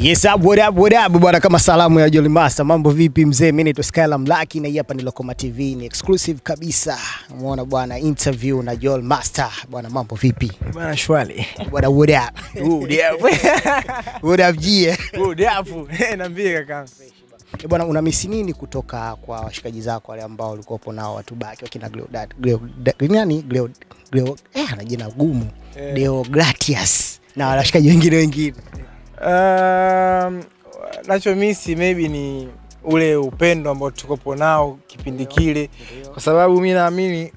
Yes up, what up, what up bwana, kama salamu ya Jolly Master. Mambo vipi mzee? Mimi naitwa Skyla Mlaki na hii hapa ni Lokoma TV, ni exclusive kabisa. Umeona bwana, interview na Jolly Master bwana. Mambo vipi Bwana shwali. bwana? What up, what up G? up, Niambie kaka. E bwana, unamisi nini kutoka kwa washikaji zako wale ambao ulikuwa nao watu baki wakina Gleodat, Gleodat, nani Gleo Gleo eh, ana jina gumu Eh. Deogratias na washikaji wengine wengine Um, nachomisi maybe ni ule upendo ambao tukopo nao kipindi kile, kwa sababu mi naamini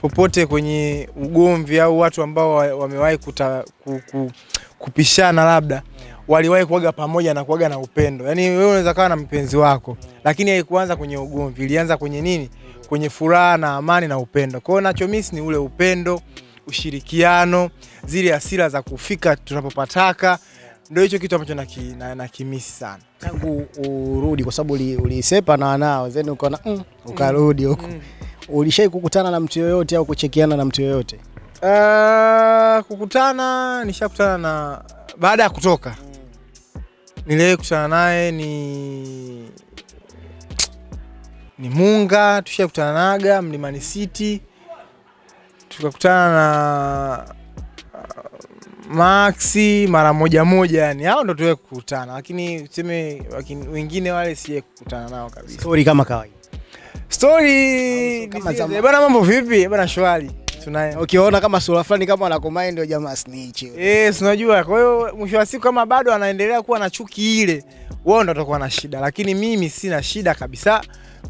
popote kwenye ugomvi au watu ambao wa- wamewahi kuta, ku, ku, kupishana labda waliwahi kuaga pamoja na kuaga na upendo. Yaani wewe unaweza kawa na mpenzi wako, lakini haikuanza kwenye ugomvi, ilianza kwenye nini? Kwenye furaha na amani na upendo. Kwa hiyo nachomisi ni ule upendo, ushirikiano, zile asira za kufika tunapopataka ndio hicho kitu ambacho nakimisi na, na sana. tangu urudi, kwa sababu ulisepa na wanao then ukaona mm, ukarudi huku ulishai kukutana na mtu yoyote au kuchekiana na mtu yoyote? Uh, kukutana nishakutana na baada ya kutoka. Niliwahi kukutana naye ni ni Munga, tushakutana naga Mlimani City, tukakutana na Maxi mara moja moja, yani hao ndo tuwe kukutana, lakini tuseme wengine wale sije kukutana nao kabisa. Story kama kawaida. Story bwana, mambo vipi bwana? Shwari, tunaye Ukiona kama sura fulani kama anakomai ndio jamaa snitch. Yes, unajua. Kwa hiyo mwisho wa siku kama bado anaendelea kuwa na chuki ile, wao ndo watakuwa na shida, lakini mimi sina shida kabisa.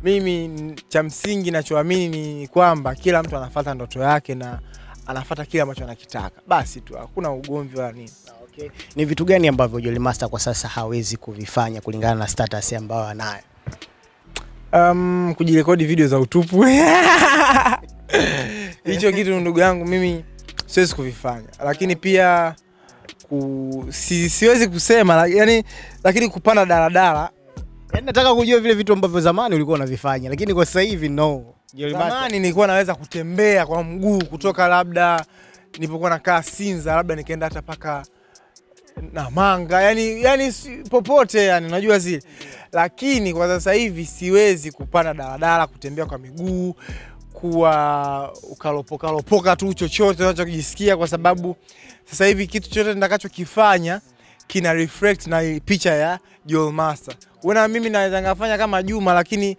Mimi cha msingi nachoamini ni kwamba kila mtu anafuata ndoto yake na anafuata kile ambacho anakitaka, basi tu, hakuna ugomvi wala nini. Okay. Ni vitu gani ambavyo Jolly Master kwa sasa hawezi kuvifanya kulingana na status ambayo anayo? Um, kujirekodi video za utupu hicho kitu ndugu yangu mimi siwezi kuvifanya, lakini pia ku, si, siwezi kusema yani, lakini kupanda daladala Yaani nataka kujua vile vitu ambavyo zamani ulikuwa unavifanya lakini kwa sasa hivi no. Zamani nilikuwa naweza kutembea kwa mguu kutoka labda nilipokuwa nakaa Sinza, labda nikaenda hata paka Namanga, yani, yani popote yani, najua zile, lakini kwa sasa hivi siwezi kupanda daladala, kutembea kwa miguu, kuwa ukalopokalopoka tu chochote unachokijisikia, kwa sababu sasa hivi kitu chochote nitakachokifanya kina reflect na picha ya Joel Master. Unaona, mimi naweza ngafanya kama Juma, lakini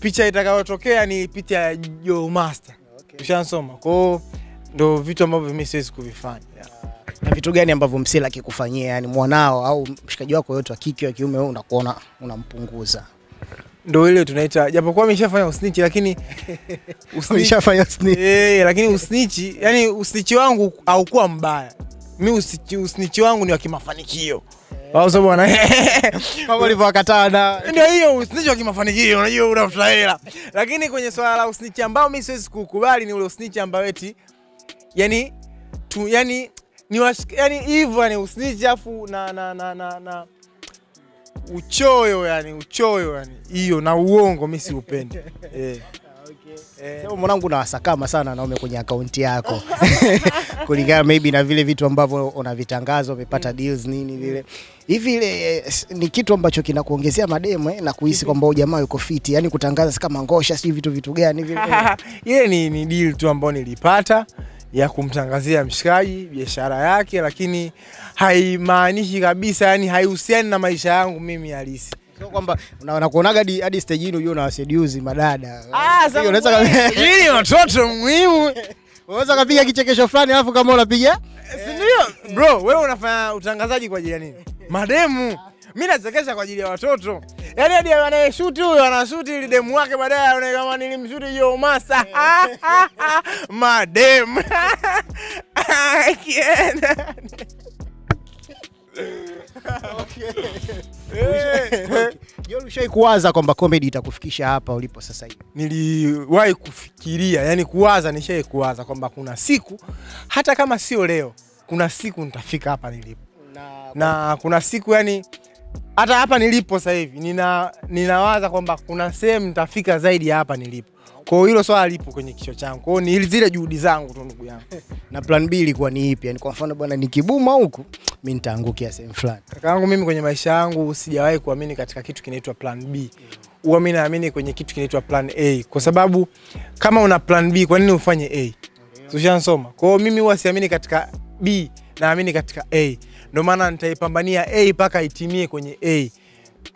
picha itakayotokea ni picha ya Joe Master. Okay. Ushansoma. Kwa hiyo ndo vitu ambavyo mimi siwezi kuvifanya. Yeah. Na vitu gani ambavyo msela akikufanyia yani mwanao au mshikaji wako yote wa kike wa kiume wewe unakuona unampunguza. Ndo ile tunaita japokuwa ameshafanya usnichi lakini usnichi, Ulishafanya eh, lakini usnichi, yani usnichi wangu haukuwa mbaya. Mimi usnichi, usnichi wangu ni wa kimafanikio. Au sababu bwana. Kama ulivyowakataa na Ndio hiyo usnichi wa kimafanikio, unajua unafuta hela. Lakini kwenye swala la usnichi ambao mimi siwezi kukubali ni ule usnichi ambao eti yani tu, yani ni yani hivyo yani usnichi afu na na na na, na uchoyo yani uchoyo yani hiyo na uongo mimi siupendi. eh. Eh. Mwanangu nawasakama sana naume kwenye akaunti yako. Kulingana maybe na vile vitu ambavyo unavitangaza umepata deals nini vile. Hivi ile eh, ni kitu ambacho kinakuongezea mademo eh, na kuhisi kwamba huyu jamaa yuko fiti yani kutangaza kama ngosha si vitu vitu gani vile. Ile ni, ni deal tu ambayo nilipata ya kumtangazia mshikaji biashara yake, lakini haimaanishi kabisa, yani haihusiani na maisha yangu mimi halisi. Sio kwamba una- unakuonaga hadi hadi stage hii unajua unawaseduce madada Ah, unaweza ka- ili watoto muhimu, unaweza kapiga kichekesho fulani alafu kama unapiga si ndio? Bro, wewe unafanya utangazaji kwa ajili ya nini? Mademu Mimi nachekesha kwa ajili ya watoto, yaani hadi anayeshuti huyo anashuti ili demu wake baadaye aone kama nilimshuti hiyo masa. Mademu Akienda. Eh. Jol, kuwaza kwamba comedy itakufikisha hapa ulipo sasa hivi niliwahi kufikiria yani kuwaza nishai kuwaza kwamba kuna siku hata kama sio leo kuna siku nitafika hapa nilipo na kuna siku yani hata hapa nilipo sasa hivi nina, ninawaza kwamba kuna sehemu nitafika zaidi ya hapa nilipo. Kwa hiyo hilo swala lipo kwenye kichwa changu. Kwa hiyo ni zile juhudi zangu tu ndugu yangu. Na plan B ilikuwa ni ipi? Yani kwa mfano bwana, nikibuma huku mimi nitaangukia sehemu fulani. Kaka yangu mimi kwenye maisha yangu sijawahi kuamini katika kitu kinaitwa plan B. Huwa mimi naamini kwenye kitu kinaitwa plan A kwa sababu kama una plan B kwa nini ufanye A? Ushansoma. Kwa hiyo mimi huwa siamini katika B, naamini katika A. Ndio maana nitaipambania A mpaka itimie kwenye A.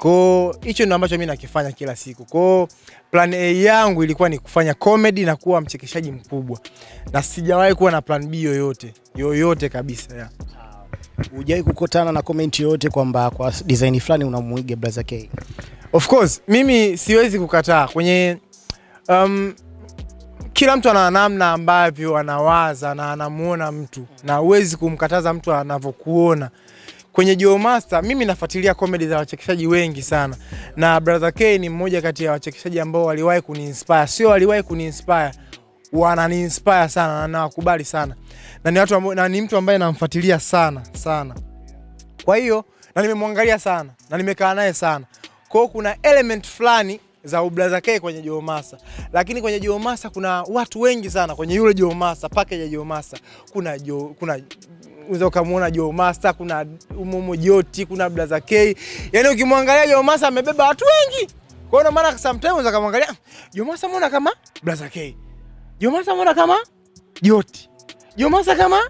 Hiyo hicho ndio ambacho mimi nakifanya kila siku. Koo plan A yangu ilikuwa ni kufanya comedy na kuwa mchekeshaji mkubwa. Na sijawahi kuwa na plan B yoyote. Yoyote kabisa ya. Hujawahi kukutana na comment yoyote kwamba kwa design fulani unamuiga Brother K? Of course, mimi siwezi kukataa kwenye um, kila mtu ana namna ambavyo anawaza na anamuona mtu na huwezi kumkataza mtu anavyokuona. Kwenye Joe Master mimi nafuatilia comedy za wachekeshaji wengi sana, na Brother K ni mmoja kati ya wachekeshaji ambao waliwahi kuniinspire, sio waliwahi kuniinspire, wananiinspire sana na nawakubali sana, na ni watu na ni mtu ambaye namfuatilia sana sana. Kwa hiyo na nimemwangalia sana na nimekaa naye sana. Kwa hiyo kuna element fulani za Brother K kwenye Joe Master. Lakini kwenye Joe Master kuna watu wengi sana kwenye yule Joe Master, package ya Joe Master. Kuna Joe, kuna unaweza ukamwona Joe Master, kuna Umumu Joti, kuna Blaza K. Yaani ukimwangalia Joe Master amebeba watu wengi. Kwa hiyo maana sometimes unaweza kumwangalia "Ah, Joe Master mbona kama Blaza K. Joe Master mbona kama Joti. Joe Master kama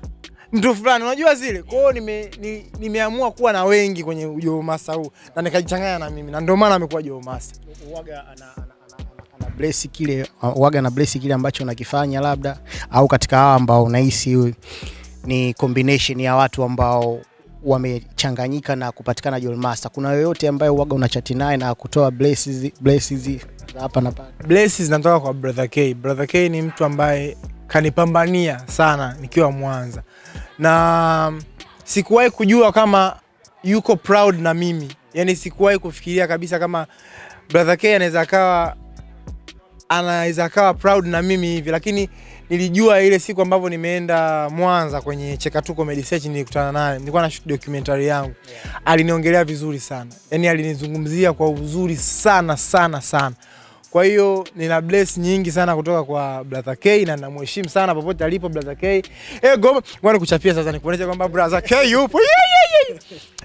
mtu fulani unajua zile. Kwa hiyo nime, ni, nimeamua kuwa na wengi kwenye Joe Master huu na nikajichanganya na mimi na ndio maana amekuwa Joe Master. Uwaga ana, ana, bless kile waga na bless kile ambacho unakifanya labda, au katika hawa ambao unahisi ni combination ya watu ambao wamechanganyika na kupatikana Joel Master. Kuna yoyote ambaye uwaga unachati naye na kutoa blesses hapa na pale? Zinatoka kwa Brother K. Brother K ni mtu ambaye kanipambania sana nikiwa Mwanza, na sikuwahi kujua kama yuko proud na mimi, yani sikuwahi kufikiria kabisa kama Brother K anaweza akawa anaweza akawa proud na mimi hivi, lakini nilijua ile siku ambavyo nimeenda Mwanza kwenye Cheka Tu Comedy Search, nilikutana naye, nilikuwa na shoot documentary yangu, yeah. aliniongelea vizuri sana, yani alinizungumzia kwa uzuri sana sana sana. Kwa hiyo nina bless nyingi sana kutoka kwa Brother K na namheshimu sana popote alipo Brother K. Eh, goma, ngoja nikuchapia sasa nikuonesha kwamba Brother K yupo. Yeah, yeah,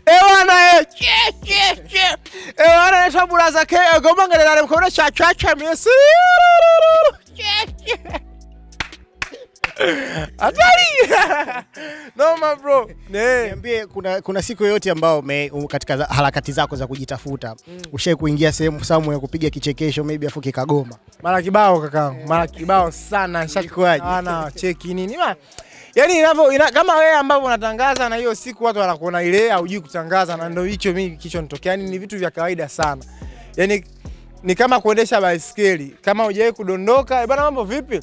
yeah. Eh, wana eh. Che, che, che. Eh, wana eh, Brother K. Eh, goma ngale na mkono cha cha cha miesi. Che, che. Hatari. Noma bro. Niambie, kuna, kuna siku yoyote ambao me, katika harakati zako za kujitafuta mm. ushai kuingia sehemu samu ya kupiga kichekesho maybe afu kikagoma? Mara kibao kakangu, mara kibao sana. Ilikuwaje? Ana cheki nini ma Yaani inavyo ina, kama wewe ambavyo unatangaza na hiyo siku watu wanakuona ile haujui kutangaza na ndio hicho mimi kicho nitokea. Yaani ni vitu vya kawaida sana. Yaani ni kama kuendesha baiskeli. Kama hujawahi kudondoka, eh, bana mambo vipi?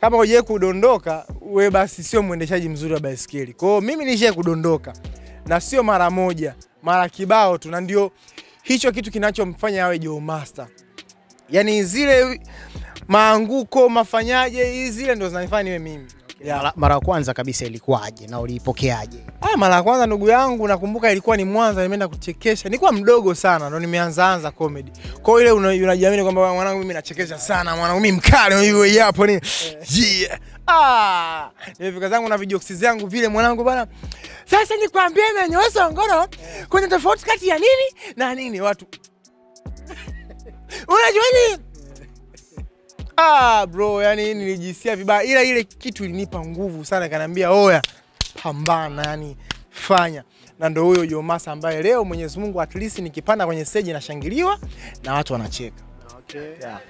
Kama hujawahi kudondoka, we basi sio mwendeshaji mzuri wa baiskeli. Kwa hiyo mimi nishaye kudondoka na sio mara moja, mara kibao tu na ndio hicho kitu kinachomfanya awe Joe Master. Yaani zile maanguko mafanyaje, zile ndo zinanifanya niwe mimi. Yeah. Mara, ya kwanza kabisa ilikuwaje na uliipokeaje? Ah, mara ya kwanza ndugu yangu nakumbuka ilikuwa ni Mwanza, nimeenda kuchekesha. Nilikuwa mdogo sana ndo nimeanza anza comedy. Kwa hiyo ile unajiamini kwamba mwanangu mimi nachekesha sana, mwanangu mimi mkali hiyo hapo ni. Yeah. Ah, nimefika zangu na vijoksi zangu vile mwanangu bana. Sasa nikwambie menyoesa ngoro kuna tofauti kati ya nini na nini watu. Unajua nini? Ah, bro, yani nilijisikia vibaya, ila ile kitu ilinipa nguvu sana, ikaniambia oya, pambana, yani fanya. Na ndo huyo Jomasa ambaye leo Mwenyezi Mungu at least nikipanda kwenye stage nashangiliwa na watu wanacheka. Okay. Yeah.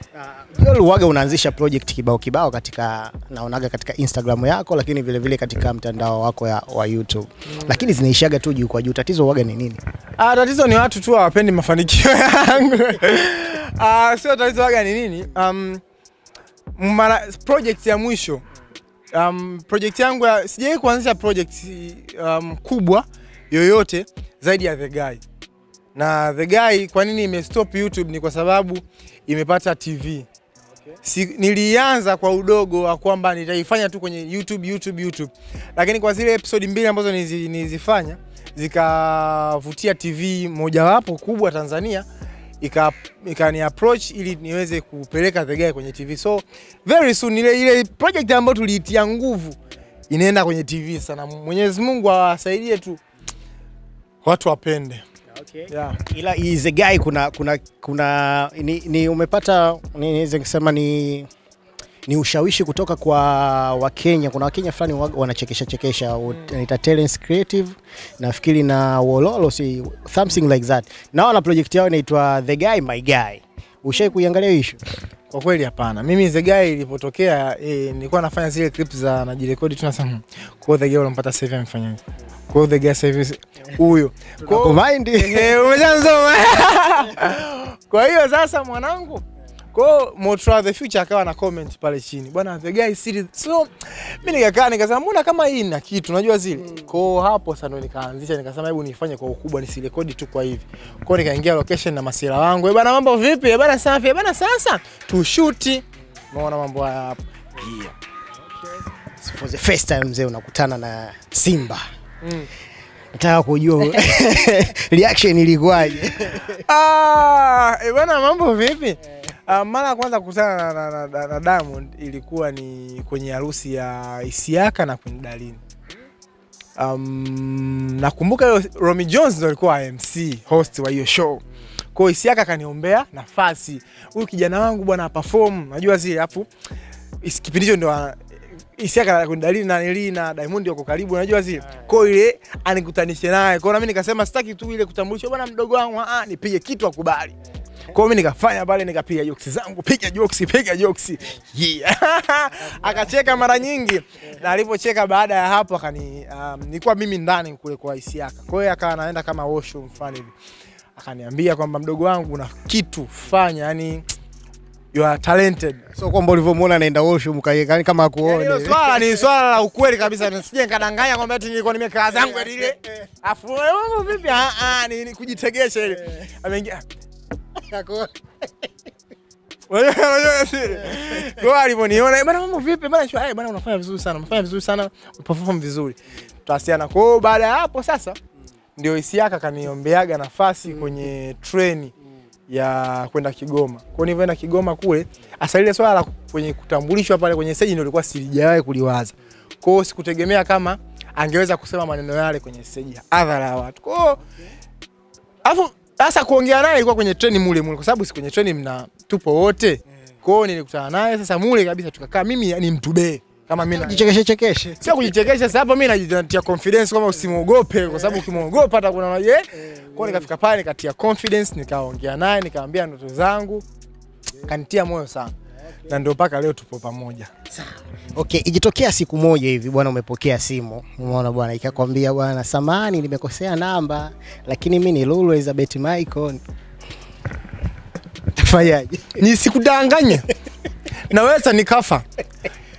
Joel, waga unaanzisha project kibao kibao katika naonaga katika Instagram yako, lakini vile vile katika mtandao wako ya, wa YouTube Mm. lakini zinaishaga tu juu kwa juu. Tatizo waga ni nini? Ah, tatizo ni watu tu hawapendi mafanikio yangu. Ah, sio tatizo waga ni nini? Um, mara project ya mwisho um, project yangu ya, sijawahi kuanzisha project um, kubwa yoyote zaidi ya The Guy. Na The Guy kwa nini imestop YouTube ni kwa sababu imepata TV. Si, nilianza kwa udogo wa kwamba nitaifanya tu kwenye YouTube, YouTube, YouTube, lakini kwa zile episode mbili ambazo nizi- zikavutia TV mojawapo kubwa Tanzania ika ikani approach ili niweze kupeleka The Guy kwenye TV. So very soon ile ile project ambayo tuliitia nguvu inaenda kwenye TV sana. Mwenyezi Mungu awasaidie tu watu wapende. Okay. Yeah. Ila is a guy kuna kuna kuna ni, ni umepata ni- niweze kusema ni ni ushawishi kutoka kwa Wakenya. Kuna Wakenya fulani wanachekesha chekesha wanaita Talents Creative nafikiri na Wololo si something like that. Na wana project yao inaitwa The Guy My Guy. Ushai kuiangalia hiyo issue? Kwa kweli hapana. Mimi The Guy ilipotokea e, nilikuwa nafanya zile clips za najirekodi tu nasema "Hmm, kwa The Guy unampata sasa hivi amefanyaje? Kwa The Guy sasa hivi huyo. Kwa Mind? Eh, umeshansoma. Kwa hiyo sasa mwanangu kwa hiyo Motra the Future akawa na comment pale chini. Bwana The Guy series. So mimi nikakaa nikasema mbona kama hii ina kitu unajua zile. Mm. Kwa hiyo hapo sasa ndo nikaanzisha nikasema hebu nifanye kwa ukubwa nisirekodi tu kwa hivi. Kwa hiyo nikaingia location na masira wangu. Eh bwana mambo vipi? Eh bwana safi. Eh bwana sasa tushuti. Unaona mambo haya hapo. Yeah. For the first time mzee unakutana na Simba. Mm. Nataka kujua reaction ilikuwaje? Ah, eh bwana mambo vipi? Uh, mara ya kwanza kukutana na, na, na, na, na Diamond ilikuwa ni kwenye harusi ya Isiaka na Queen Darlene. Um, nakumbuka hiyo Romy Jones ndo alikuwa MC host wa hiyo show. Kwa hiyo Isiaka kaniombea nafasi. Huyu kijana wangu bwana perform, najua zile hapo. Kipindi hicho ndo Isiaka na Queen Darlene na Nili na Diamond wako karibu, unajua zile. Kwa hiyo ile anikutanishe naye. Kwa hiyo na mimi nikasema sitaki tu ile kutambulisha bwana mdogo wangu, ah nipige kitu akubali. Kwa hiyo mimi nikafanya pale nikapiga jokes zangu, piga jokes, piga jokes. Yeah. Akacheka mara nyingi na alipocheka baada ya hapo akani um, nilikuwa mimi ndani kule kwa Isiaka. Kwa hiyo akawa anaenda kama washroom fulani hivi. Akaniambia kwamba mdogo wangu una kitu fanya, yani you are talented. So kwamba ulivyomuona anaenda washroom kama kama Yani akuone. swala ni swala la ukweli kabisa, nisije nikadanganya kwamba eti nilikuwa nimekaa zangu ile. Afu wewe vipi? Ah ah, ni, ni kujitegesha ile. Ameingia alivyoniona, "Eh, mambo vipi? Bana shwa, unafanya vizuri sana, unafanya vizuri sana, uperform vizuri. Tutawasiliana. Kwa hiyo baada ya hapo sasa ndio Isiaka kaniombeaga nafasi kwenye treni ya kwenda Kigoma. Kwa nilivyoenda Kigoma kule, hasa ile swala la kwenye kutambulishwa pale kwenye stage ndio ilikuwa sijawahi kuliwaza. Kwa hiyo sikutegemea kama angeweza kusema maneno yale kwenye stage hadhara ya watu. Kwa hiyo Alafu sasa kuongea naye ilikuwa kwenye treni mule mule, kwa sababu si kwenye treni mna tupo wote. Kwa hiyo nilikutana naye sasa mule kabisa, tukakaa. Mimi ni mtubee kama mimi najichekeshe chekeshe. sio kujichekesha. Sasa hapo mimi najitia confidence kwamba usimuogope, kwa sababu ukimwogopa hata kuna maje. Kwa hiyo nikafika pale nikatia confidence, nikaongea naye, nikamwambia ndoto zangu, kanitia moyo sana, na ndio mpaka leo tupo pamoja. Okay, ikitokea siku moja hivi bwana, umepokea simu, umeona bwana, ikakwambia bwana, samani nimekosea namba, lakini mi ni Lulu Elizabeth Michael, tafanyaje? Nisikudanganye, naweza nikafa.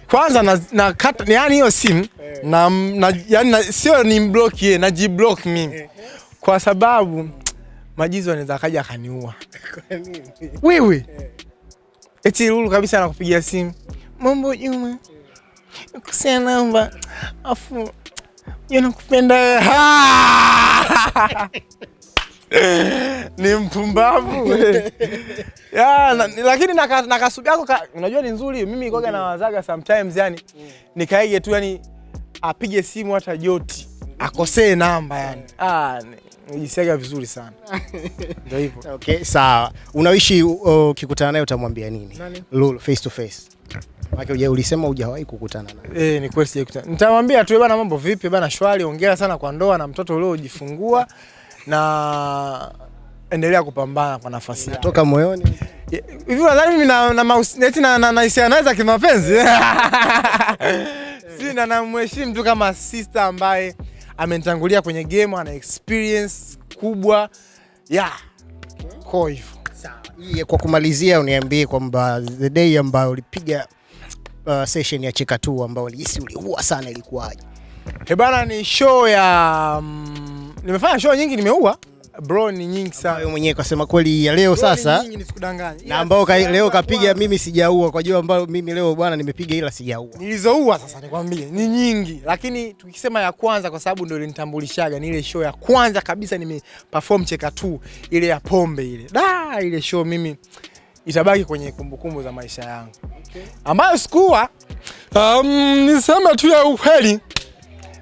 Kwanza na, na kata, yani hiyo simu na, na, yani na, sio ni mblock yeye najiblock mimi kwa sababu majizo anaweza akaja akaniua. Wewe eti Lulu kabisa anakupigia simu. Mambo Juma. Kusia namba. Afu yo nakupenda? Wewe." Ni mpumbavu. Ya, na, lakini na, na kasubi yako ka, unajua ni nzuri. Mimi kwaga na wazaga sometimes yani nikaige tu yani apige simu hata joti akosee namba yani ah, nijisikia vizuri sana ndio hivyo Okay, sawa. Unawishi uh, ukikutana naye utamwambia nini? Nani? Lulu face to face. Maana uja ulisema hujawahi kukutana naye. Eh, ni kweli sijakutana. Nitamwambia tu "Eh bana, mambo vipi bana, shwari, hongera sana kwa ndoa na mtoto uliojifungua na endelea kupambana kwa nafasi yako. Toka moyoni. Hivi unadhani mimi na na eti na na, na hisia naweza kimapenzi? Sina, namheshimu tu kama sister ambaye amenitangulia kwenye game, ana experience kubwa. ya Kwa hivyo. Sawa, Kwa kumalizia, uniambie kwamba the day ambayo ulipiga uh, session ya cheka tu ambayo ulihisi uliua sana ilikuwaje? Eh bana, ni show ya mm, nimefanya show nyingi nimeua. Bro ni nyingi sana. Wewe mwenyewe kasema kweli ya leo Bro sasa. nyingi, nisikudanganye. na ambao ka, leo kapiga mimi sijaua. Kwa jua ambao mimi leo bwana nimepiga ila sijaua. nilizoua sasa nikwambie. Ni nyingi. Lakini tukisema ya kwanza kwa sababu ndio ilinitambulishaga ni ile show ya kwanza kabisa nime perform cheka tu ile ya pombe ile. Da ile show mimi itabaki kwenye kumbukumbu za maisha yangu. Okay. ambayo sikuwa um, nisema tu ya ukweli.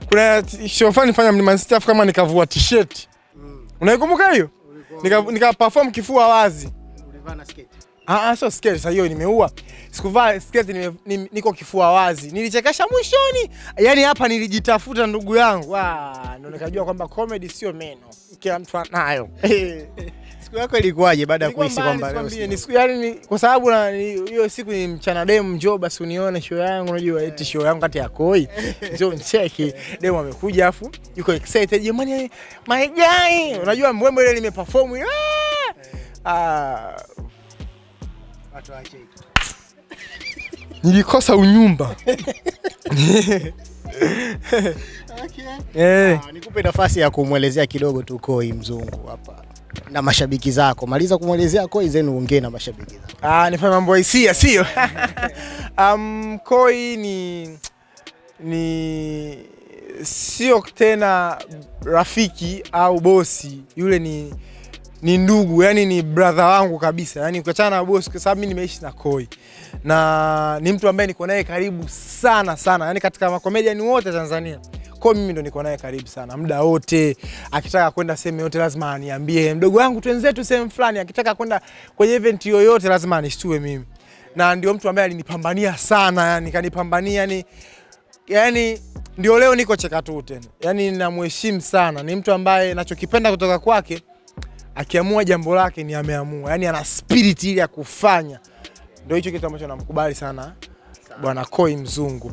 Kuna show fulani fanya Mlimani City kama nikavua t-shirt unaikumbuka hiyo nika, nika perform kifua wazi Ah, ah, sio skate sasa hiyo nimeua. Sikuvaa skate nime, nime, niko kifua wazi. Nilichekesha mwishoni. Yaani hapa nilijitafuta ndugu yangu. Ah, ndo nikajua kwamba comedy sio meno. Kila mtu anayo. Siku yako ilikuwaje baada ya kuhisi kwamba leo sikwambie, ni siku yani ni, kwa sababu na hiyo siku ni mchana demu njoo basi unione show yangu unajua eti show yangu kati ya koi. Njoo nicheki. Demu amekuja afu yuko excited jamani my guy. Unajua mbwembo ile nimeperform. Ah! Ah, Watu wacheki. nilikosa unyumba eh. Ah, Nikupe nafasi ya kumwelezea kidogo tu Koi mzungu hapa na mashabiki zako. Maliza kumwelezea Koi zenu ongee na mashabiki zako. Ah, nifanye mambo ya hisia sio? um, Koi ni ni sio tena rafiki au bosi, yule ni ni ndugu, yani ni brother wangu kabisa, yani ukiachana na bosi, kwa sababu mimi nimeishi na Koi na ni mtu ambaye niko naye karibu sana sana, yani katika makomedian wote Tanzania kwa mimi ndo niko naye karibu sana muda wote. Akitaka kwenda sehemu yote lazima aniambie, mdogo wangu twenzetu sehemu fulani. Akitaka kwenda kwenye event yoyote lazima anishtue mimi, na ndio mtu ambaye alinipambania sana, yani kanipambania yani, yani ndio leo niko cheka tu tena, yani namheshimu sana. Ni mtu ambaye nachokipenda kutoka kwake, akiamua jambo lake ni ameamua, yani ana spirit ile ya kufanya. Ndio hicho kitu ambacho namkubali sana bwana Koi mzungu.